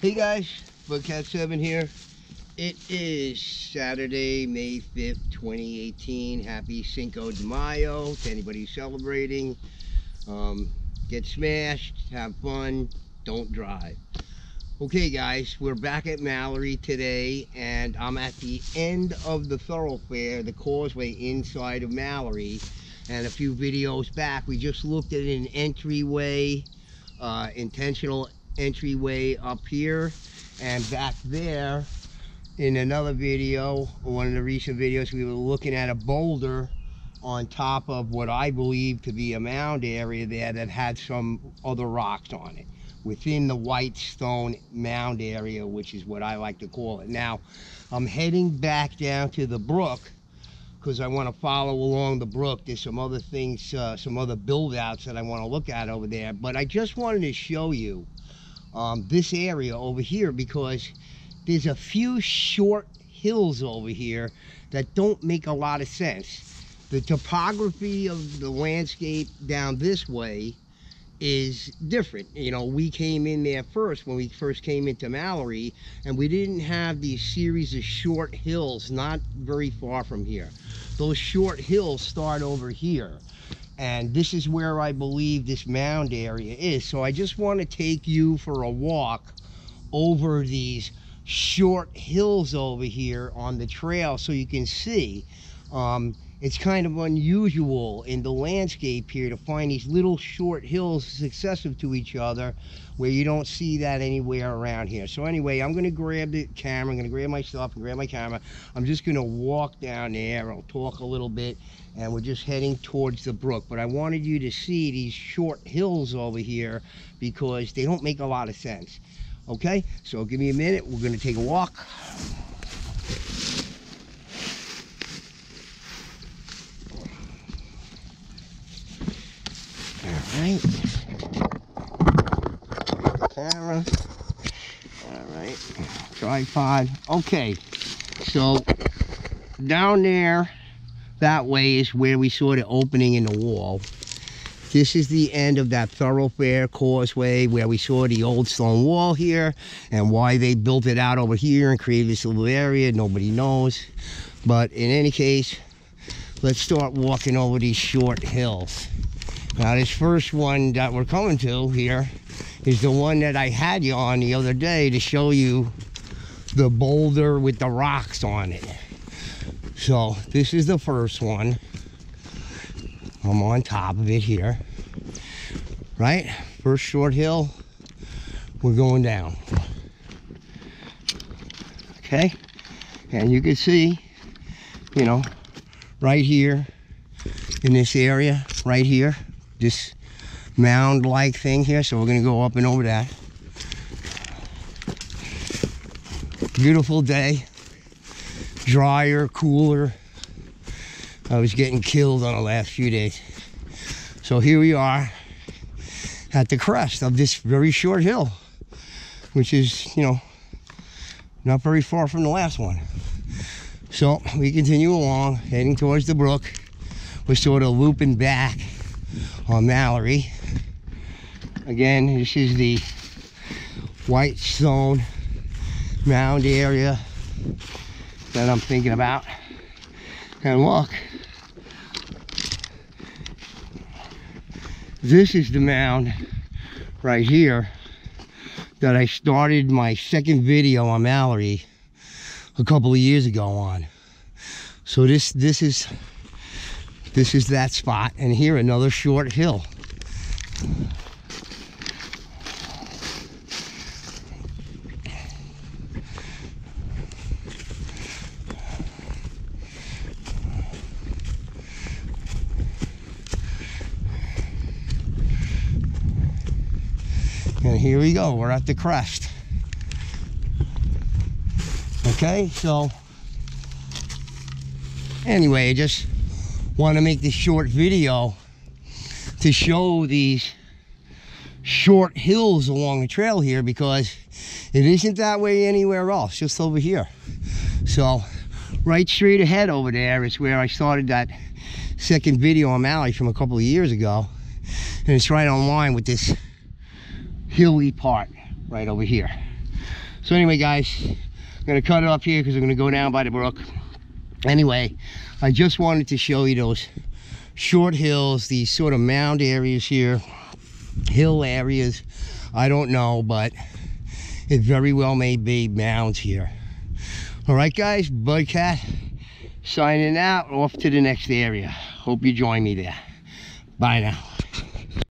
Hey guys, Budcat7 here. It is Saturday, May 5th, 2018. Happy Cinco de Mayo to anybody celebrating. Um, get smashed, have fun, don't drive. Okay guys, we're back at Mallory today and I'm at the end of the thoroughfare, the causeway inside of Mallory. And a few videos back, we just looked at an entryway, uh, intentional entryway up here and back there. In another video one of the recent videos we were looking at a boulder on top of what I believe to be a mound area there that had some other rocks on it within the white stone mound area which is what I like to call it. Now I'm heading back down to the brook because I want to follow along the brook. There's some other things uh, some other build outs that I want to look at over there but I just wanted to show you um, this area over here because there's a few short hills over here that don't make a lot of sense. The topography of the landscape down this way is different. You know, we came in there first when we first came into Mallory and we didn't have these series of short hills not very far from here. Those short hills start over here and this is where I believe this mound area is. So I just want to take you for a walk over these short hills over here on the trail so you can see. Um, it's kind of unusual in the landscape here to find these little short hills successive to each other where you don't see that anywhere around here. So anyway, I'm going to grab the camera. I'm going to grab my stuff and grab my camera. I'm just going to walk down there. I'll talk a little bit and we're just heading towards the brook. But I wanted you to see these short hills over here because they don't make a lot of sense. Okay, so give me a minute. We're going to take a walk. Right. Camera. All right. Tripod. Okay. So down there, that way is where we saw the opening in the wall. This is the end of that thoroughfare causeway where we saw the old stone wall here and why they built it out over here and created this little area. Nobody knows. But in any case, let's start walking over these short hills. Now this first one that we're coming to here is the one that I had you on the other day to show you the boulder with the rocks on it. So this is the first one. I'm on top of it here. Right? First short hill, we're going down. Okay? And you can see, you know, right here in this area, right here, this mound like thing here so we're gonna go up and over that. Beautiful day. Drier cooler. I was getting killed on the last few days. So here we are at the crest of this very short hill which is you know not very far from the last one. So we continue along heading towards the brook. We're sort of looping back on Mallory. Again, this is the white stone mound area that I'm thinking about. And look, this is the mound right here that I started my second video on Mallory a couple of years ago on. So this this is this is that spot and here another short hill. And here we go we're at the crest. Okay so anyway just want to make this short video to show these short hills along the trail here because it isn't that way anywhere else just over here. So right straight ahead over there is where I started that second video on Mallory from a couple of years ago. And it's right on line with this hilly part right over here. So anyway, guys, I'm gonna cut it off here because I'm gonna go down by the brook. Anyway, I just wanted to show you those short hills, these sort of mound areas here, hill areas. I don't know, but it very well may be mounds here. All right, guys, Budcat signing out off to the next area. Hope you join me there. Bye now.